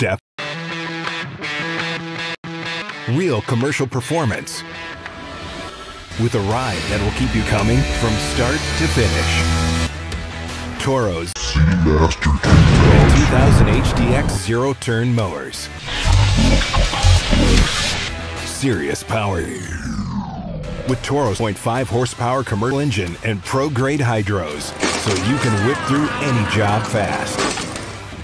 step. Real commercial performance. With a ride that will keep you coming from start to finish. Toro's Z Master 2000 HDX zero turn mowers. Serious power. With Toro's 0.5 horsepower commercial engine and pro grade hydros, so you can whip through any job fast.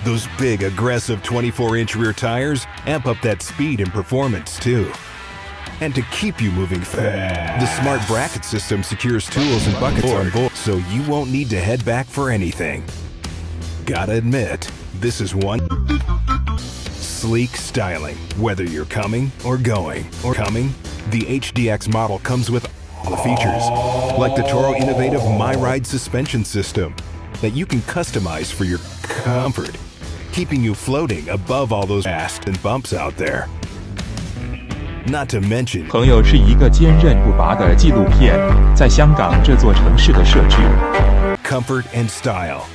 Those big, aggressive 24 inch rear tires amp up that speed and performance too. And to keep you moving fast, the smart bracket system secures tools and buckets on board, so you won't need to head back for anything. Gotta admit, this is one sleek styling. Whether you're coming or going or coming, the HDX model comes with all the features, like the Toro innovative MyRide suspension system that you can customize for your comfort, keeping you floating above all those asts and bumps out there. Not to mention 朋友是一个坚韧不拔的纪录片，在香港这座城市的设置。 comfort and style.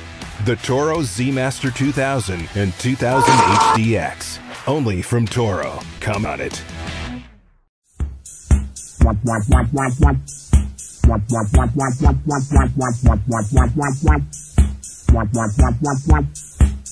The Toro Z Master 2000 and 2000 HDX. Only from Toro. Come on it.